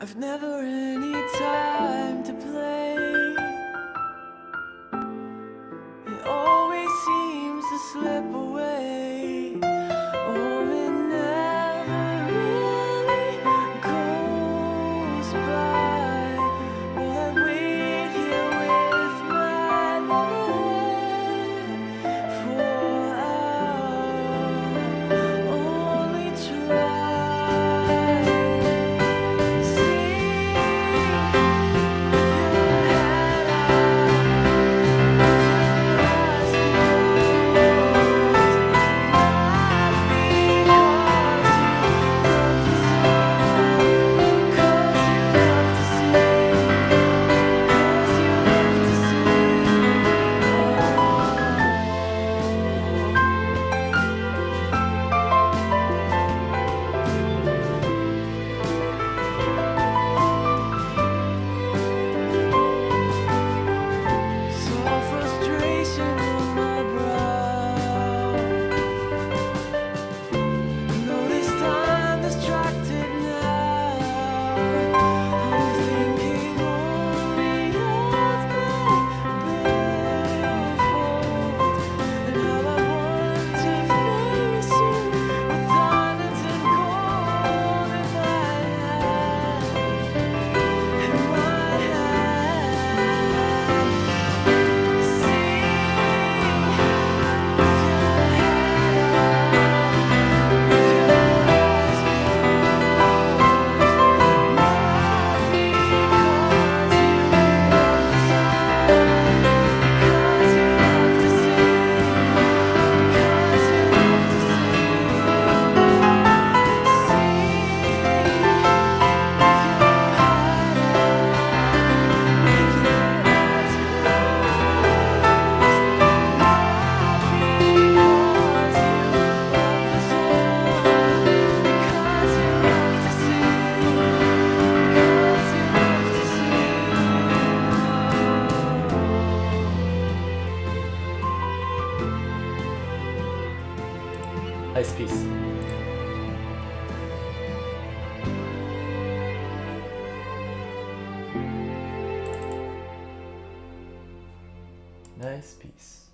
I've never any time to play. Nice piece. Nice piece.